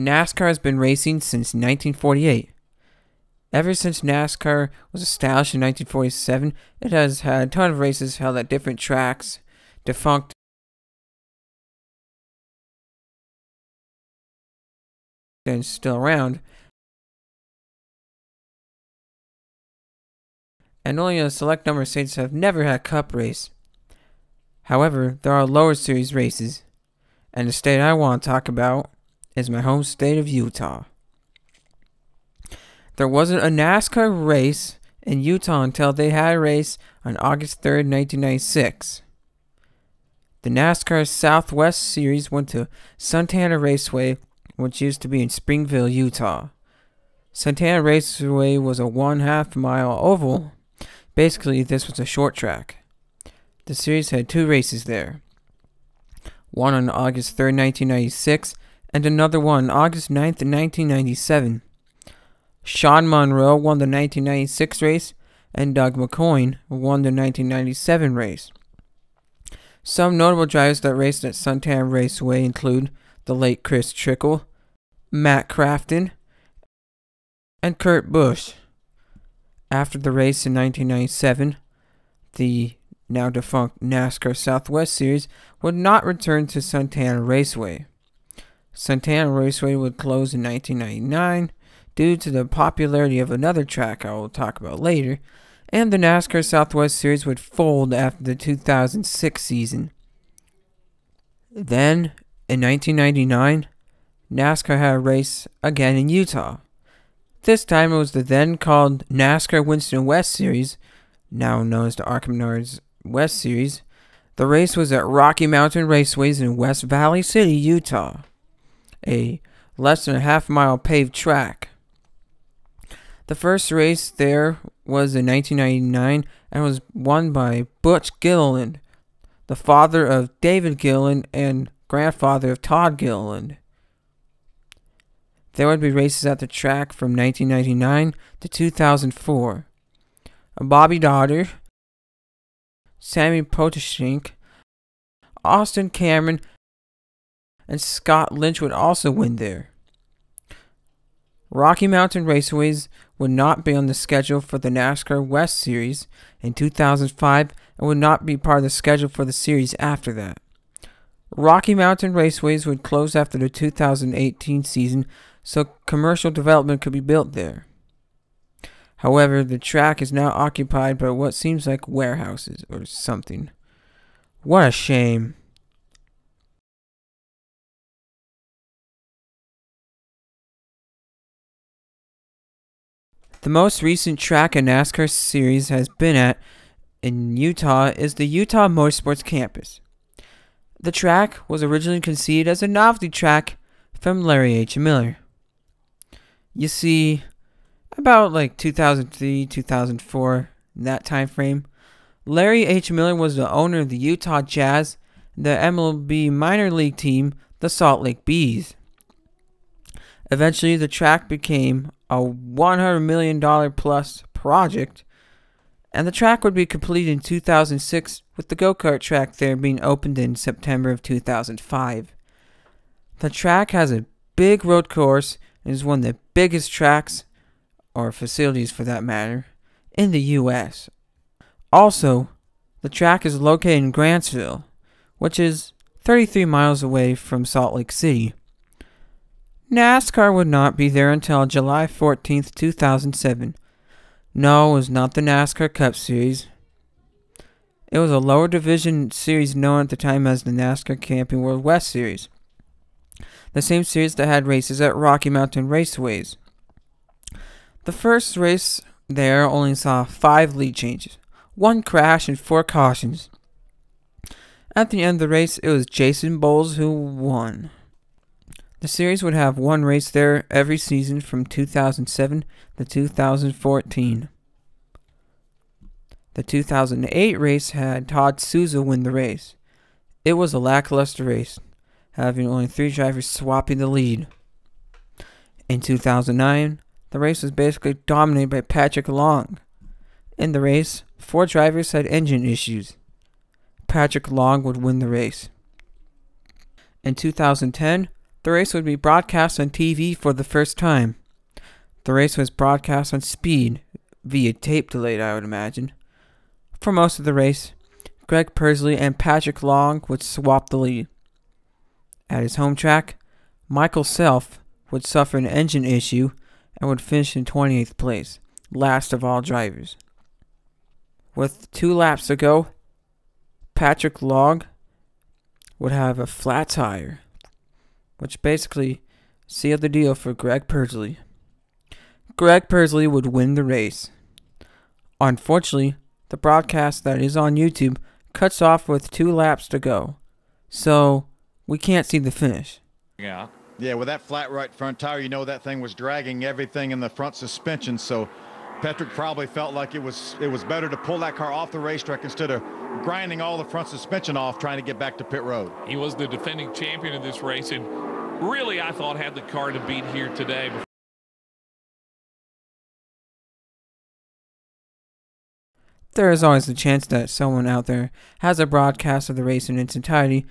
NASCAR has been racing since 1948. Ever since NASCAR was established in 1947, it has had a ton of races held at different tracks, defunct and still around, and only a select number of states have never had a cup race. However, there are lower series races, and the state I want to talk about is my home state of Utah. There wasn't a NASCAR race in Utah until they had a race on August 3rd, 1996. The NASCAR Southwest Series went to Santana Raceway, which used to be in Springville, Utah. Santana Raceway was a one half mile oval. Basically, this was a short track. The series had two races there one on August 3rd, 1996, and another one August 9th, 1997. Sean Monroe won the 1996 race, and Doug McCoy won the 1997 race. Some notable drivers that raced at Santana Raceway include the late Chris Trickle, Matt Crafton, and Kurt Busch. After the race in 1997, the now defunct NASCAR Southwest Series would not return to Santana Raceway. Santana Raceway would close in 1999 due to the popularity of another track I will talk about later, and the NASCAR Southwest Series would fold after the 2006 season. Then, in 1999, NASCAR had a race again in Utah. This time it was the then called NASCAR Winston West Series, now known as the ARCA Menards West Series. The race was at Rocky Mountain Raceways in West Valley City, Utah, a less than a half mile paved track. The first race there was in 1999 and was won by Butch Gilliland, the father of David Gilliland and grandfather of Todd Gilliland. There would be races at the track from 1999 to 2004. Bobby Dotter, Sammy Potashnick, Austin Cameron, and Scott Lynch would also win there. Rocky Mountain Raceways would not be on the schedule for the NASCAR West Series in 2005 and would not be part of the schedule for the series after that. Rocky Mountain Raceways would close after the 2018 season, so commercial development could be built there. However, the track is now occupied by what seems like warehouses or something. What a shame. The most recent track a NASCAR series has been at in Utah is the Utah Motorsports Campus. The track was originally conceived as a novelty track from Larry H. Miller. You see, about like 2003, 2004, that time frame, Larry H. Miller was the owner of the Utah Jazz, the MLB minor league team, the Salt Lake Bees. Eventually, the track became a $100 million plus project, and the track would be completed in 2006 with the go kart track there being opened in September of 2005. The track has a big road course and is one of the biggest tracks, or facilities for that matter, in the U.S. Also, the track is located in Grantsville, which is 33 miles away from Salt Lake City. NASCAR would not be there until July 14th, 2007. No, it was not the NASCAR Cup Series. It was a lower division series known at the time as the NASCAR Camping World West Series. The same series that had races at Rocky Mountain Raceways. The first race there only saw five lead changes, one crash, and four cautions. At the end of the race, it was Jason Bowles who won. The series would have one race there every season from 2007 to 2014. The 2008 race had Todd Souza win the race. It was a lackluster race, having only three drivers swapping the lead. In 2009, the race was basically dominated by Patrick Long. In the race, four drivers had engine issues. Patrick Long would win the race. In 2010, the race would be broadcast on TV for the first time. The race was broadcast on speed, via tape delayed, I would imagine. For most of the race, Greg Pursley and Patrick Long would swap the lead. At his home track, Michael Self would suffer an engine issue and would finish in 28th place, last of all drivers. With two laps to go, Patrick Long would have a flat tire, which basically sealed the deal for Greg Pursley. Greg Pursley would win the race. Unfortunately, the broadcast that is on YouTube cuts off with two laps to go, so we can't see the finish. Yeah. Yeah, with that flat right front tire, you know that thing was dragging everything in the front suspension. So Patrick probably felt like it was it was better to pull that car off the racetrack instead of grinding all the front suspension off trying to get back to pit road. He was the defending champion of this race and really I thought had the car to beat here today. There is always the chance that someone out there has a broadcast of the race in its entirety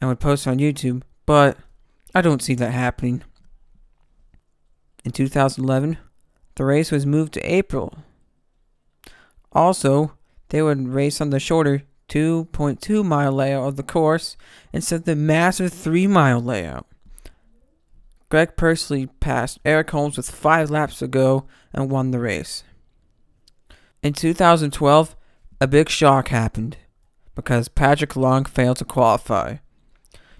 and would post on YouTube, but I don't see that happening. In 2011, the race was moved to April. Also, they would race on the shorter 2.2 mile layout of the course instead of the massive 3 mile layout. Greg Pursley passed Eric Holmes with five laps to go and won the race. In 2012, a big shock happened because Patrick Long failed to qualify.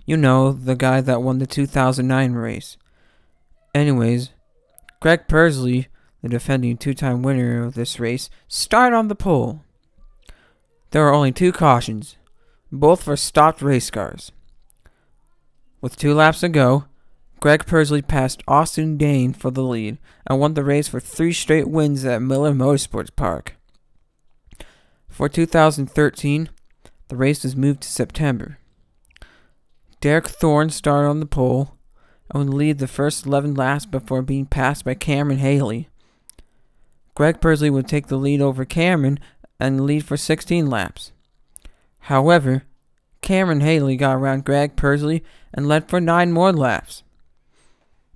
You know, the guy that won the 2009 race. Anyways, Greg Pursley, the defending two time winner of this race, started on the pole. There were only two cautions, both for stopped race cars. With two laps to go, Greg Pursley passed Austin Dyne for the lead and won the race for three straight wins at Miller Motorsports Park. For 2013, the race was moved to September. Derek Thorn started on the pole and would lead the first 11 laps before being passed by Cameron Hayley. Greg Pursley would take the lead over Cameron and lead for 16 laps. However, Cameron Hayley got around Greg Pursley and led for 9 more laps.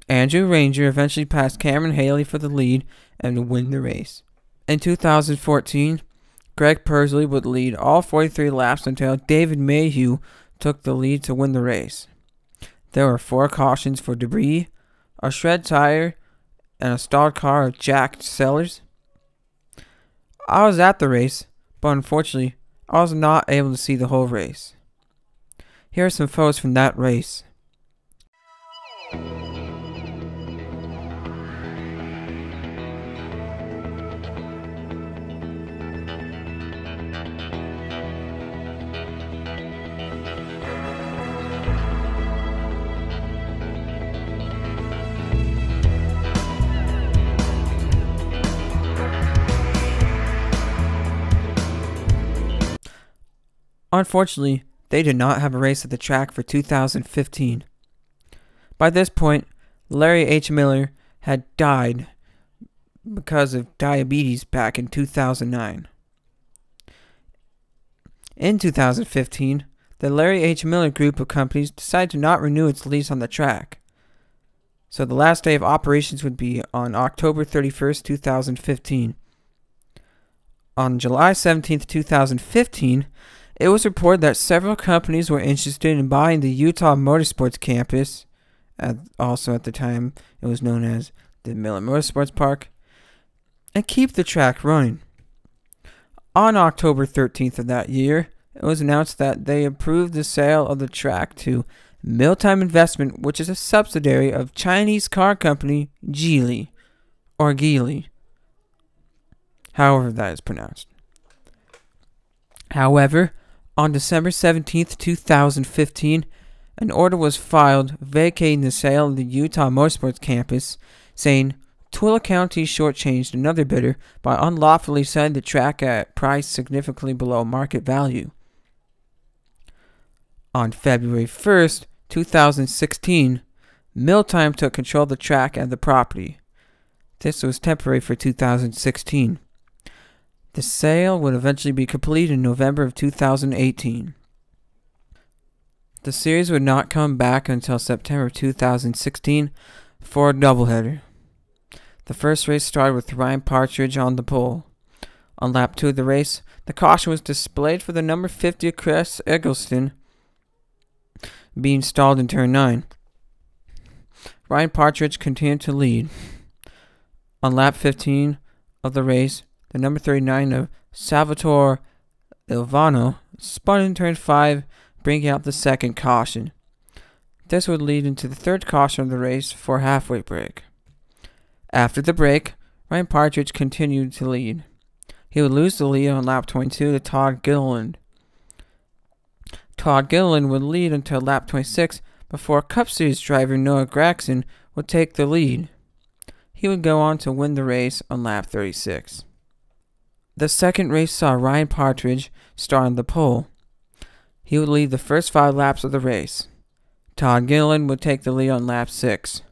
Andrew Ranger eventually passed Cameron Hayley for the lead and would win the race. In 2014, Greg Pursley would lead all 43 laps until David Mayhew took the lead to win the race. There were four cautions for debris, a shred tire, and a stalled car of Jack Sellers. I was at the race, but unfortunately, I was not able to see the whole race. Here are some photos from that race. Unfortunately, they did not have a race at the track for 2015. By this point, Larry H. Miller had died because of diabetes back in 2009. In 2015, the Larry H. Miller group of companies decided to not renew its lease on the track. So the last day of operations would be on October 31st, 2015. On July 17th, 2015, it was reported that several companies were interested in buying the Utah Motorsports campus, at, also at the time it was known as the Miller Motorsports Park, and keep the track running. On October 13th of that year, it was announced that they approved the sale of the track to Milltime Investment, which is a subsidiary of Chinese car company Geely, or Geely, however that is pronounced. However, on December 17, 2015, an order was filed vacating the sale of the Utah Motorsports campus, saying Tooele County shortchanged another bidder by unlawfully selling the track at a price significantly below market value. On February 1st, 2016, Milltime took control of the track and the property. This was temporary for 2016. The sale would eventually be completed in November of 2018. The series would not come back until September 2016 for a doubleheader. The first race started with Ryan Partridge on the pole. On lap 2 of the race, the caution was displayed for the number 50 Chris Eggleston being stalled in turn 9. Ryan Partridge continued to lead. On lap 15 of the race, the number 39 of Salvatore Ilvano spun in turn 5, bringing out the second caution. This would lead into the third caution of the race for a halfway break. After the break, Ryan Partridge continued to lead. He would lose the lead on lap 22 to Todd Gilliland. Todd Gilliland would lead until lap 26 before Cup Series driver Noah Gragson would take the lead. He would go on to win the race on lap 36. The second race saw Ryan Partridge start on the pole. He would lead the first five laps of the race. Todd Gilliland would take the lead on lap 6.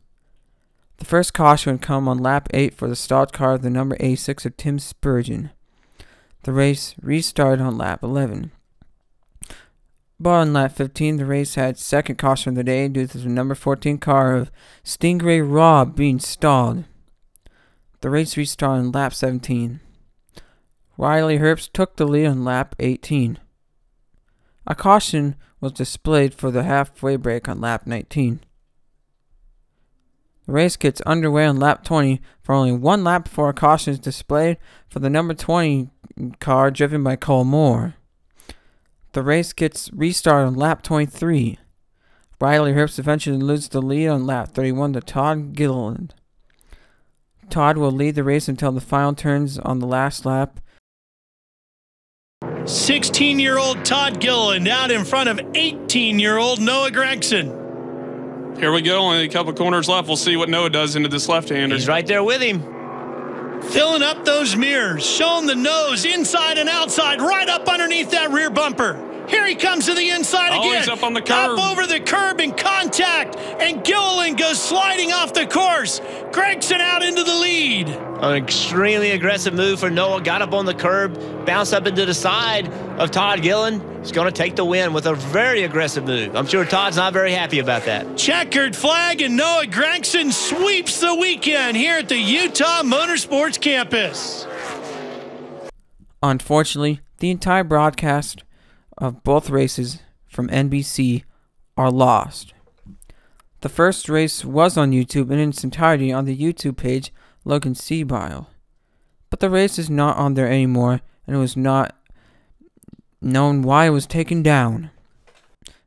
The first caution would come on lap 8 for the stalled car of the number 86 of Tim Spurgeon. The race restarted on lap 11. But on lap 15, the race had second caution of the day due to the number 14 car of Stingray Robb being stalled. The race restarted on lap 17. Riley Herbst took the lead on lap 18. A caution was displayed for the halfway break on lap 19. The race gets underway on lap 20 for only one lap before a caution is displayed for the number 20 car driven by Cole Moore. The race gets restarted on lap 23. Riley Herbst eventually loses the lead on lap 31 to Todd Gilliland. Todd will lead the race until the final turns on the last lap. 16 year old Todd Gilliland out in front of 18 year old Noah Gragson. Here we go. Only a couple corners left. We'll see what Noah does into this left hander. He's right there with him. Filling up those mirrors, showing the nose inside and outside, right up underneath that rear bumper. Here he comes to the inside oh, again. He's up on the curb. Up over the curb in contact, and Gilliland goes sliding off the course. Gragson out into the lead. An extremely aggressive move for Noah. Got up on the curb, bounced up into the side of Todd Gilliland. He's going to take the win with a very aggressive move. I'm sure Todd's not very happy about that. Checkered flag, and Noah Gragson sweeps the weekend here at the Utah Motorsports Campus. Unfortunately, the entire broadcast of both races from NBC are lost. The first race was on YouTube in its entirety on the YouTube page Logan Sebile. But the race is not on there anymore and it was not known why it was taken down.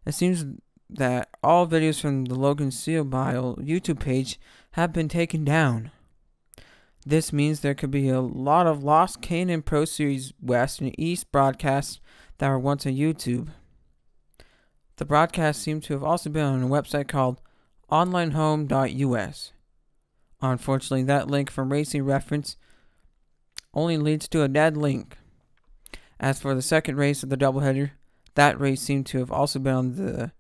It seems that all videos from the Logan Sebile YouTube page have been taken down. This means there could be a lot of lost K&N Pro Series West and East broadcasts that were once on YouTube. The broadcast seemed to have also been on a website called onlinehome.us. Unfortunately, that link from Racing Reference only leads to a dead link. As for the second race of the doubleheader, that race seemed to have also been on the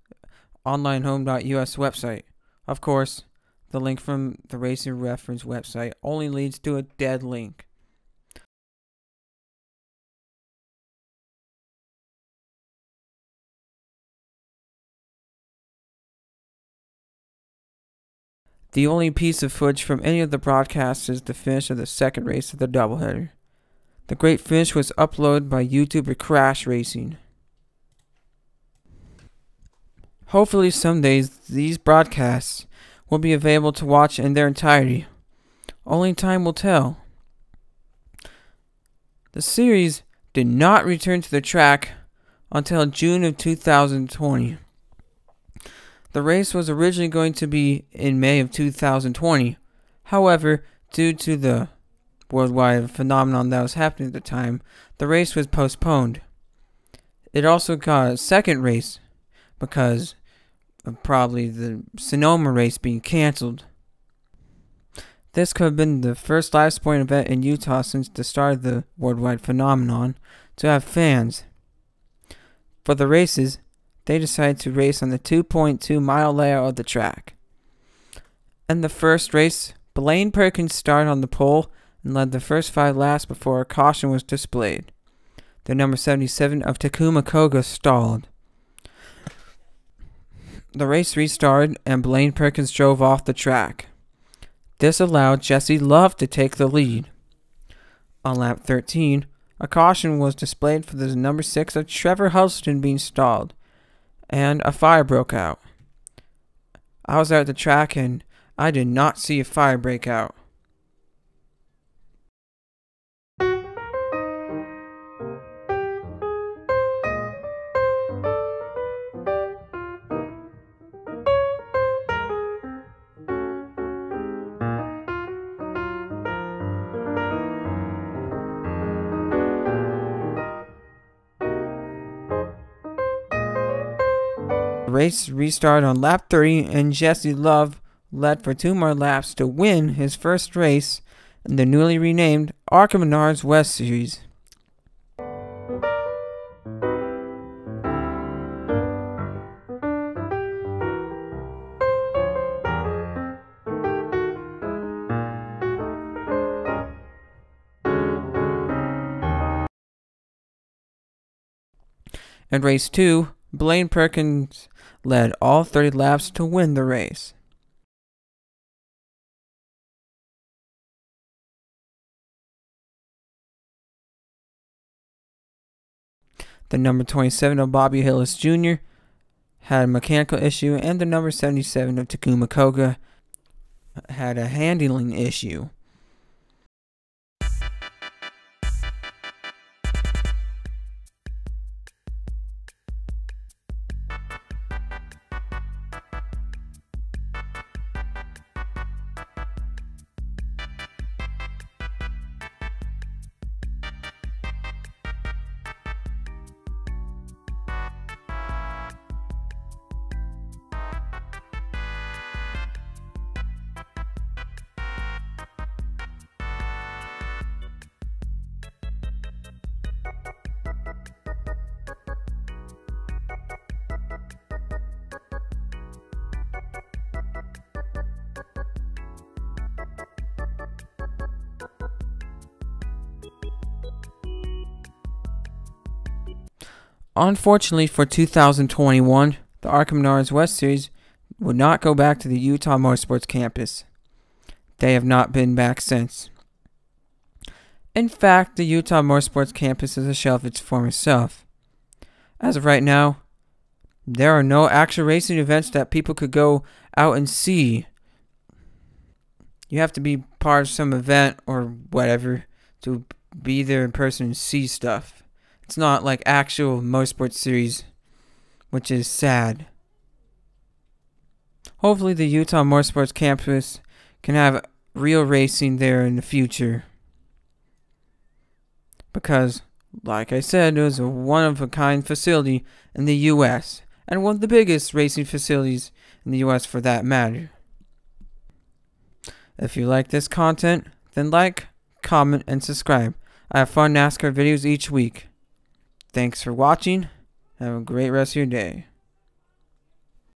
onlinehome.us website. Of course, the link from the Racing Reference website only leads to a dead link. The only piece of footage from any of the broadcasts is the finish of the second race of the doubleheader. The great finish was uploaded by YouTuber Crash Racing. Hopefully, some days these broadcasts will be available to watch in their entirety. Only time will tell. The series did not return to the track until June of 2020. The race was originally going to be in May of 2020. However, due to the worldwide phenomenon that was happening at the time, the race was postponed. It also got a second race because of probably the Sonoma race being canceled. This could have been the first live sporting event in Utah since the start of the worldwide phenomenon to have fans. For the races, they decided to race on the 2.2 mile layout of the track. In the first race, Blaine Perkins started on the pole and led the first five laps before a caution was displayed. The number 77 of Takuma Koga stalled. the race restarted and Blaine Perkins drove off the track. This allowed Jesse Love to take the lead. On lap 13, a caution was displayed for the number 6 of Trevor Huddleston being stalled, and a fire broke out. I was at the track and I did not see a fire break out. Race restarted on lap 30 and Jesse Love led for two more laps to win his first race in the newly renamed ARCA Menards West Series. In race 2, Blaine Perkins led all 30 laps to win the race. The number 27 of Bobby Hillis Jr. had a mechanical issue, and the number 77 of Takuma Koga had a handling issue. Unfortunately for 2021, the ARCA Menards West Series would not go back to the Utah Motorsports campus. They have not been back since. In fact, the Utah Motorsports campus is a shell of its former self. As of right now, there are no actual racing events that people could go out and see. You have to be part of some event or whatever to be there in person and see stuff. It's not like actual motorsports series, which is sad. Hopefully, the Utah Motorsports campus can have real racing there in the future. Because, like I said, it was a one of a kind facility in the U.S., and one of the biggest racing facilities in the U.S. for that matter. If you like this content, then like, comment, and subscribe. I have fun NASCAR videos each week. Thanks for watching. Have a great rest of your day.